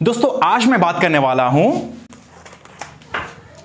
दोस्तों, आज मैं बात करने वाला हूँ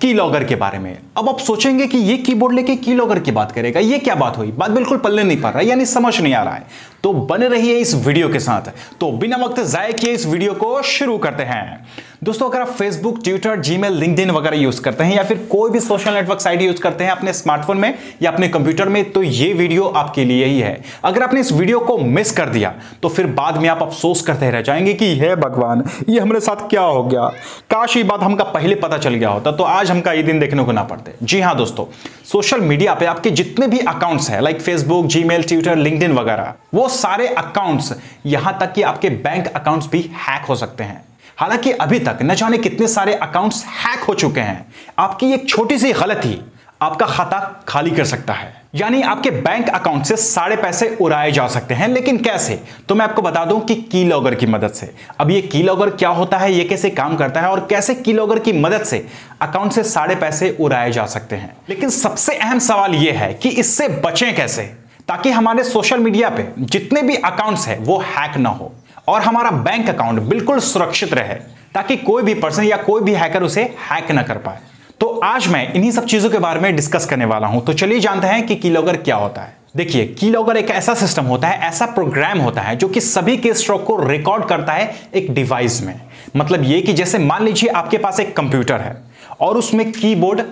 की लॉगर के बारे में। अब आप सोचेंगे कि ये कीबोर्ड लेके की लॉगर की बात करेगा, ये क्या बात हुई? बात बिल्कुल पल्ले नहीं पड़ रहा, यानी समझ नहीं आ रहा है। तो बने रहिए इस वीडियो के साथ। तो बिना वक्त जाए किए इस वीडियो को शुरू करते हैं। दोस्तों, अगर आप फेसबुक ट्विटर जीमेल लिंक्डइन वगैरह यूज़ करते हैं या फिर कोई भी सोशल नेटवर्क साइट यूज़ करते हैं अपने स्मार्टफ़ोन में या अपने कंप्यूटर में तो ये वीडियो आपके लिए ही है। अगर आपने इस वीडियो को मिस कर दिया तो फिर बाद में आप अफसोस करते रह जाएँगे कि हे भगवान, ये हमारे साथ क्या हो गया? काश ये बात हमका पहले पता चल गया होता तो आज हमका ये दिन देखने को ना पड़ते। जी हाँ दोस्तों सोशल मीडिया पे आपके जितने भी अकाउंट्स हैं like Facebook Gmail Twitter LinkedIn वगैरह, वो सारे अकाउंट्स यहाँ तक कि आपके बैंक अकाउंट्स भी हैक हो सकते हैं। हालाँकि अभी तक न जाने कितने सारे अकाउंट्स हैक हो चुके हैं। आपकी एक छोटी सी गलती आपका खाता खाली कर सकता है। यानी आपके बैंक अकाउंट से सारे पैसे उड़ाए जा सकते हैं, लेकिन कैसे? तो मैं आपको बता दूँ कि की लॉगर की मदद से। अब ये की लॉगर क्या होता है, ये कैसे काम करता है और कैसे की लॉगर की मदद से अकाउंट से सारे पैसे उड़ाए जा सकते हैं। लेकिन सबसे अहम सवाल यह है कि इससे बचें कैसे? ताकि हमारे सोशल मीडिया पे जितने भी अकाउंट्स है, वो हैक ना हो। और हमारा बैंक अकाउंट बिल्कुल सुरक्षित रहे, ताकि कोई भी पर्सन या कोई भी हैकर उसे हैक ना कर पाए। तो आज मैं इन्हीं सब चीज़ों के बारे में डिस्कस करने वाला हूँ। तो चलिए जानते हैं कि कीलॉगर क्या होता है। देखिए कीलॉगर एक ऐसा सिस्टम होता है, ऐसा प्रोग्राम होता है जो कि सभी के स्ट्रोक को रिकॉर्ड करता है एक डिवाइस में। मतलब ये कि जैसे मान लीजिए आपके पास एक कंप्यूटर है और उसमें कीबोर्ड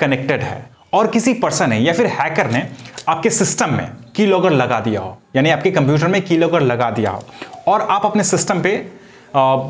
कनेक्टेड है और किसी पर्सन है या फिर हैकर ने आपके सिस्टम में की लॉगर लगा दिया हो। यानी आपके कंप्यूटर में की लॉगर लगा दिया हो। और आप अपने सिस्टम पे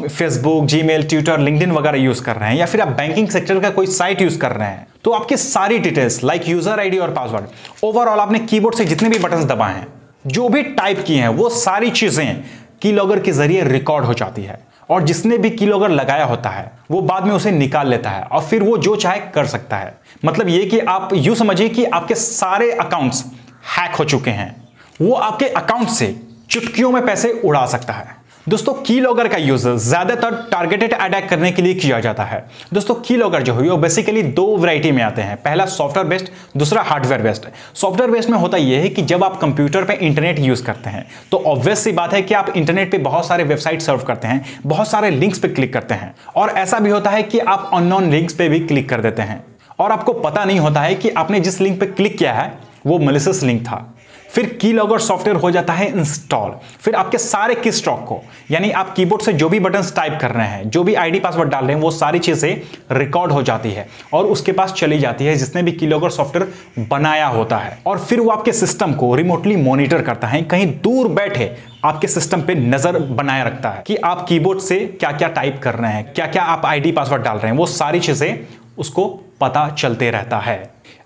फेसबुक जी मेल ट्विटर लिंक्डइन वगैरह यूज़ कर रहे हैं, या फिर आप बैंकिंग सेक्टर का कोई साइट यूज़ कर रहे हैं तो आपकी सारी डिटेल्स लाइक यूज़र आईडी और पासवर्ड ओवरऑल आपने कीबोर्ड से जितने भी बटन दबाए हैं, जो भी टाइप किए हैं, वो सारी चीज़ें की लॉगर के ज़रिए रिकॉर्ड हो जाती है। और जिसने भी की लॉगर लगाया होता है, वो बाद में उसे निकाल लेता है, और फिर वो जो चाहे कर सकता है। मतलब ये कि आप, यूँ समझिए कि आपके सारे अकाउंट्स हैक हो चुके हैं। वो आपके अकाउंट से चुटकियों में पैसे उड़ा सकता है। दोस्तों की लॉगर का यूज़ ज़्यादातर टारगेटेड अटैक करने के लिए किया जाता है। दोस्तों की लॉगर जो है, वो बेसिकली दो वैरायटी में आते हैं। पहला सॉफ्टवेयर बेस्ड दूसरा हार्डवेयर बेस्ड सॉफ्टवेयर बेस्ड में होता यह है कि जब आप कंप्यूटर पे इंटरनेट यूज़ करते हैं तो ऑब्वियस सी बात है कि आप इंटरनेट पे बहुत सारे वेबसाइट सर्व करते हैं, बहुत सारे लिंक्स पे क्लिक करते हैं। और ऐसा भी होता है कि आप अननोन लिंक्स पे भी क्लिक कर देते हैं। और आपको पता नहीं होता है कि आपने जिस लिंक पे क्लिक किया है वो मलिसियस लिंक था। फिर की लॉगर सॉफ्टवेयर हो जाता है इंस्टॉल फिर आपके सारे की स्टॉक को, यानी आप कीबोर्ड से जो भी बटन टाइप कर रहे हैं, जो भी आईडी पासवर्ड डाल रहे हैं, वो सारी चीज़ें रिकॉर्ड हो जाती है और उसके पास चली जाती है, जिसने भी की लॉगर सॉफ्टवेयर बनाया होता है। और फिर वो आपके सिस्टम को रिमोटली मॉनिटर करता है, कहीं दूर बैठे आपके सिस्टम पे नज़र बनाए रखता है कि आप कीबोर्ड से क्या क्या टाइप कर रहे हैं क्या क्या आप आईडी पासवर्ड डाल रहे हैं, वो सारी चीज़ें उसको पता चलते रहता है।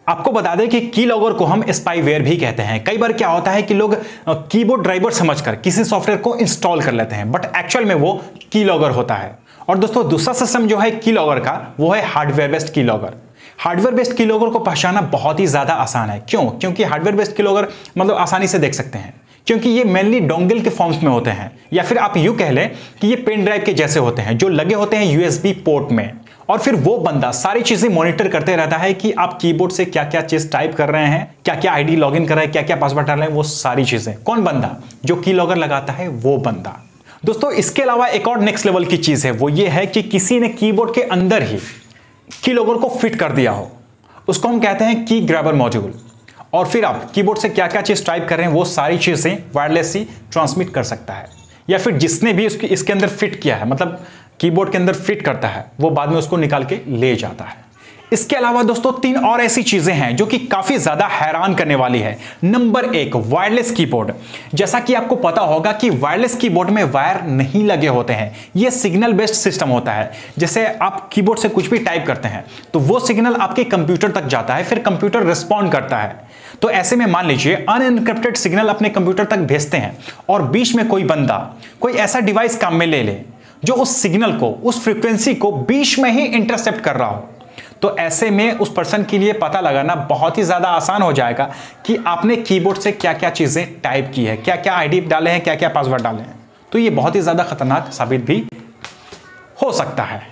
आपको बता दें कि की लॉगर को हम स्पाईवेयर भी कहते हैं। कई बार क्या होता है कि लोग कीबोर्ड ड्राइवर समझकर किसी सॉफ्टवेयर को इंस्टॉल कर लेते हैं बट एक्चुअल में वो की लॉगर होता है। और दोस्तों, दूसरा सिस्टम जो है की लॉगर का, वो है hardware based key logger hardware based key logger को पहचाना बहुत ही ज़्यादा आसान है। क्यों? क्योंकि हार्डवेयर बेस्ड की लॉगर मतलब आसानी से देख सकते हैं। क्योंकि ये मेनली डोंगल के फॉर्म्स में होते हैं। या फिर आप यू कह लें कि ये पेन ड्राइव के जैसे होते हैं, जो लगे होते हैं यूएसबी पोर्ट में। और फिर वो बंदा सारी चीज़ें मॉनिटर करते रहता है कि आप कीबोर्ड से क्या क्या चीज़ टाइप कर रहे हैं क्या क्या आईडी लॉगिन कर रहे हैं क्या क्या पासवर्ड डाल रहे हैं, वो सारी चीज़ें। कौन बंदा? जो की लॉगर लगाता है, वो बंदा। दोस्तों, इसके अलावा एक और नेक्स्ट लेवल की चीज़ है, वो ये है कि किसी ने कीबोर्ड के अंदर ही की लॉगर को फिट कर दिया हो। उसको हम कहते हैं की ग्रैबर मॉड्यूल और फिर आप कीबोर्ड से क्या क्या चीज़ टाइप कर रहे हैं, वो सारी चीज़ें वायरलेस ही ट्रांसमिट कर सकता है। या फिर जिसने भी उसके, इसके अंदर फिट किया है मतलब कीबोर्ड के अंदर फिट करता है, वो बाद में उसको निकाल के ले जाता है। इसके अलावा दोस्तों, तीन और ऐसी चीज़ें हैं जो कि काफ़ी ज़्यादा हैरान करने वाली है। नंबर एक, वायरलेस कीबोर्ड। जैसा कि आपको पता होगा कि वायरलेस कीबोर्ड में वायर नहीं लगे होते हैं यह सिग्नल बेस्ड सिस्टम होता है। जैसे आप कीबोर्ड से कुछ भी टाइप करते हैं तो वो सिग्नल आपके कंप्यूटर तक जाता है, फिर कंप्यूटर रिस्पॉन्ड करता है। तो ऐसे में मान लीजिए, अनएनक्रिप्टेड सिग्नल अपने कंप्यूटर तक भेजते हैं, और बीच में कोई बंदा कोई ऐसा डिवाइस काम में ले ले जो उस सिग्नल को, उस फ्रीक्वेंसी को बीच में ही इंटरसेप्ट कर रहा हो। तो ऐसे में उस पर्सन के लिए पता लगाना बहुत ही ज़्यादा आसान हो जाएगा कि आपने कीबोर्ड से क्या क्या चीज़ें टाइप की है क्या क्या आईडी डाले हैं क्या क्या पासवर्ड डाले हैं। तो ये बहुत ही ज़्यादा खतरनाक साबित भी हो सकता है।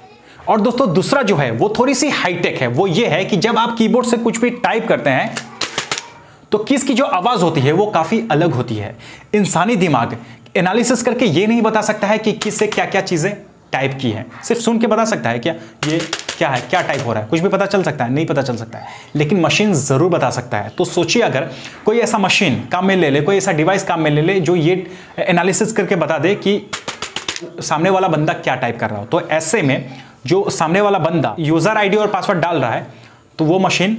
और दोस्तों, दूसरा जो है, वो थोड़ी सी हाईटेक है। वो ये है कि जब आप कीबोर्ड से कुछ भी टाइप करते हैं तो किस की जो आवाज़ होती है, वो काफ़ी अलग होती है। इंसानी दिमाग एनालिसिस करके ये नहीं बता सकता है कि किससे क्या क्या चीज़ें टाइप की है। सिर्फ़ सुन के बता सकता है क्या ये क्या है, क्या टाइप हो रहा है। कुछ भी पता चल सकता है, नहीं पता चल सकता है। लेकिन मशीन ज़रूर बता सकता है। तो सोचिए अगर कोई ऐसा मशीन काम में ले ले, कोई ऐसा डिवाइस काम में ले ले जो ये एनालिसिस करके बता दे कि सामने वाला बंदा क्या टाइप कर रहा हो। तो ऐसे में जो सामने वाला बंदा यूज़र आईडी और पासवर्ड डाल रहा है तो वो मशीन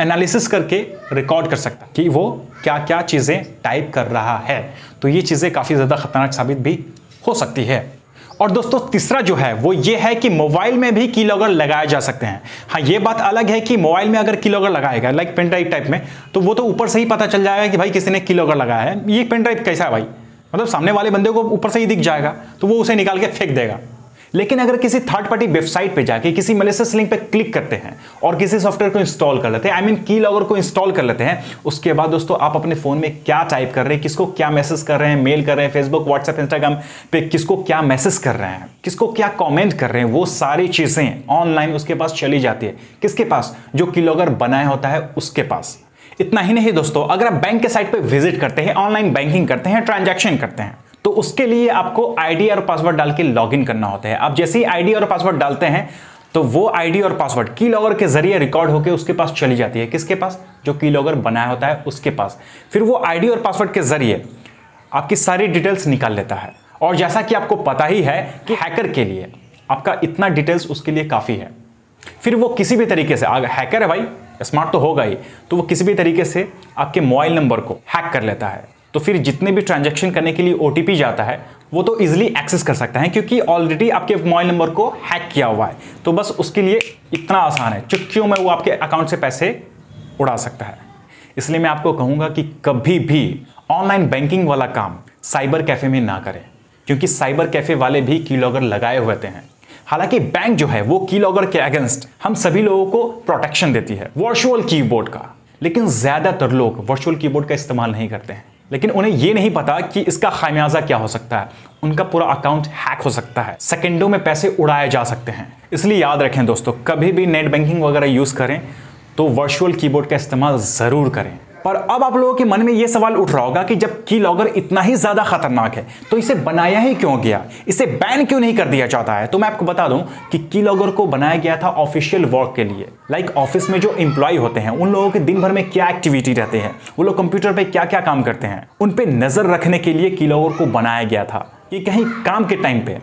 एनालिसिस करके रिकॉर्ड कर सकता है कि वो क्या क्या चीज़ें टाइप कर रहा है। तो ये चीज़ें काफ़ी ज़्यादा खतरनाक साबित भी हो सकती है। और दोस्तों, तीसरा जो है, वो ये है कि मोबाइल में भी की लॉगर लगाए जा सकते हैं। हाँ ये बात अलग है कि मोबाइल में अगर की लॉगर लगाएगा लाइक पेन ड्राइव टाइप में तो वो तो ऊपर से ही पता चल जाएगा कि भाई किसी ने की लॉगर लगाया है। ये पेन ड्राइव कैसा है भाई? मतलब सामने वाले बंदे को ऊपर से ही दिख जाएगा तो वो उसे निकाल के फेंक देगा। लेकिन अगर किसी थर्ड पार्टी वेबसाइट पे जाके किसी मलेसियस लिंक पे क्लिक करते हैं और किसी सॉफ्टवेयर को इंस्टॉल कर लेते हैं आई मीन की लॉगर को इंस्टॉल कर लेते हैं, उसके बाद दोस्तों आप अपने फ़ोन में क्या टाइप कर रहे हैं, किसको क्या मैसेज कर रहे हैं मेल कर रहे हैं फेसबुक व्हाट्सएप इंस्टाग्राम पे किसको क्या मैसेज कर रहे हैं, किसको क्या कॉमेंट कर रहे हैं, वो सारी चीज़ें ऑनलाइन उसके पास चली जाती है। किसके पास? जो की लॉगर बनाया होता है उसके पास। इतना ही नहीं दोस्तों, अगर आप बैंक के साइट पर विज़िट करते हैं ऑनलाइन बैंकिंग करते हैं ट्रांजेक्शन करते हैं तो उसके लिए आपको आईडी और पासवर्ड डाल के लॉगिन करना होता है। आप जैसे ही आईडी और पासवर्ड डालते हैं तो वो आईडी और पासवर्ड की लॉगर के ज़रिए रिकॉर्ड होकर उसके पास चली जाती है। किसके पास? जो की लॉगर बनाया होता है, उसके पास। फिर वो आईडी और पासवर्ड के ज़रिए आपकी सारी डिटेल्स निकाल लेता है। और जैसा कि आपको पता ही है कि हैकर के लिए आपका इतना डिटेल्स उसके लिए काफ़ी है। फिर वो किसी भी तरीके से अगर हैकर है भाई स्मार्ट तो होगा ही तो वो किसी भी तरीके से आपके मोबाइल नंबर को हैक कर लेता है। तो फिर जितने भी ट्रांजेक्शन करने के लिए ओटीपी जाता है, वो तो इजिली एक्सेस कर सकता है, क्योंकि ऑलरेडी आपके मोबाइल नंबर को हैक किया हुआ है। तो बस उसके लिए इतना आसान है। चुटकियों में वो आपके अकाउंट से पैसे उड़ा सकता है। इसलिए मैं आपको कहूँगा कि कभी भी ऑनलाइन बैंकिंग वाला काम साइबर कैफ़े में ना करें, क्योंकि साइबर कैफ़े वाले भी की लॉगर लगाए हुए हैं। हालाँकि बैंक जो है, वो की लॉगर के अगेंस्ट हम सभी लोगों को प्रोटेक्शन देती है वर्चुअल कीबोर्ड का। लेकिन ज़्यादातर लोग वर्चुअल कीबोर्ड का इस्तेमाल नहीं करते हैं। लेकिन उन्हें यह नहीं पता कि इसका खामियाजा क्या हो सकता है। उनका पूरा अकाउंट हैक हो सकता है। सेकेंडों में पैसे उड़ाए जा सकते हैं। इसलिए याद रखें दोस्तों, कभी भी नेट बैंकिंग वगैरह यूज़ करें तो वर्चुअल कीबोर्ड का इस्तेमाल ज़रूर करें। पर अब आप लोगों के मन में यह सवाल उठ रहा होगा कि जब की लॉगर इतना ही ज़्यादा खतरनाक है तो इसे बनाया ही क्यों गया? इसे बैन क्यों नहीं कर दिया जाता है? तो मैं आपको बता दूँ कि की लॉगर को बनाया गया था ऑफिशियल वर्क के लिए। लाइक ऑफ़िस में जो इंप्लॉय होते हैं, उन लोगों के दिन भर में क्या एक्टिविटी रहते हैं? वो लोग कंप्यूटर पर क्या क्या काम करते हैं? उन पर नज़र रखने के लिए की लॉगर को बनाया गया था। कि कहीं काम के टाइम पे।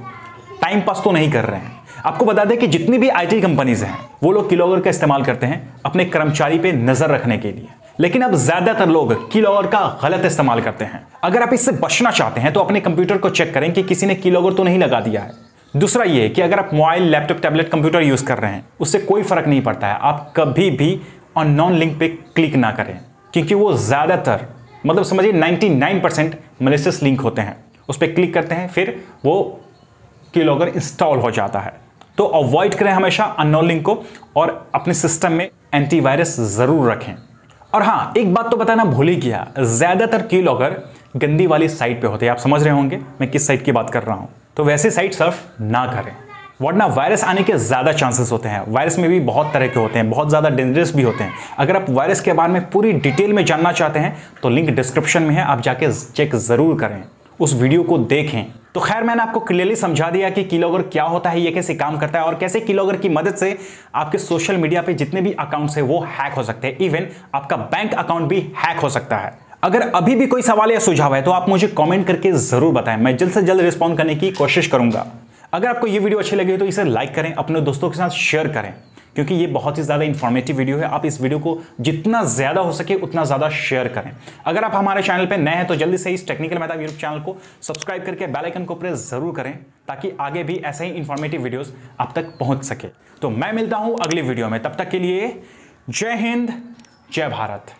टाइम पास तो नहीं कर रहे हैं। आपको बता दें कि जितनी भी आईटी कंपनीज़ हैं, वो लोग किलोगर का इस्तेमाल करते हैं अपने कर्मचारी पे नज़र रखने के लिए। लेकिन अब ज़्यादातर लोग कीलॉगर का गलत इस्तेमाल करते हैं। अगर आप इससे बचना चाहते हैं तो अपने कंप्यूटर को चेक करें कि किसी ने कीलॉगर तो नहीं लगा दिया है। दूसरा ये कि अगर आप mobile, laptop, tablet, computer use कर रहे हैं, उससे कोई फ़र्क नहीं पड़ता है। आप कभी भी ऑन नॉन लिंक पे क्लिक ना करें, क्योंकि वो ज़्यादातर मतलब समझिए 99 परसेंट मलेसियस लिंक होते हैं। उस पर क्लिक करते हैं, फिर वो कीलॉगर इंस्टॉल हो जाता है। तो अवॉइड करें हमेशा अननोन लिंक को और अपने सिस्टम में एंटीवायरस ज़रूर रखें। और हाँ एक बात तो बताना भूल ही गया। ज़्यादातर की लॉकर गंदी वाली साइट पे होते हैं, आप समझ रहे होंगे, मैं किस साइट की बात कर रहा हूँ। तो वैसे साइट सर्फ ना करें। वरना वायरस आने के ज़्यादा चांसेस होते हैं। वायरस में भी बहुत तरह के होते हैं, बहुत ज़्यादा डेंजरस भी होते हैं। अगर आप वायरस के बारे में पूरी डिटेल में जानना चाहते हैं तो लिंक डिस्क्रिप्शन में है, आप जाके चेक ज़रूर करें। उस वीडियो को देखें। तो खैर, मैंने आपको क्लियरली समझा दिया कि किलोगर क्या होता है, ये कैसे काम करता है और कैसे किलोगर की मदद से आपके सोशल मीडिया पे जितने भी अकाउंट्स है, वो हैक हो सकते हैं। इवन आपका बैंक अकाउंट भी हैक हो सकता है। अगर अभी भी कोई सवाल या सुझाव है तो आप मुझे कमेंट करके ज़रूर बताएँ। मैं जल्द से जल्द रिस्पॉन्ड करने की कोशिश करूँगा। अगर आपको ये वीडियो अच्छी लगी तो इसे लाइक करें, अपने दोस्तों के साथ शेयर करें। क्योंकि ये बहुत ही ज़्यादा इंफॉर्मेटिव वीडियो है। आप इस वीडियो को जितना ज़्यादा हो सके उतना ज़्यादा शेयर करें। अगर आप हमारे चैनल पर नए हैं तो जल्दी से इस टेक्निकल मैदान यूट्यूब चैनल को सब्सक्राइब करके बेलाइकन को प्रेस ज़रूर करें, ताकि आगे भी ऐसे ही इंफॉर्मेटिव वीडियोज़ आप तक पहुँच सके। तो मैं मिलता हूँ अगली वीडियो में। तब तक के लिए जय हिंद, जय भारत।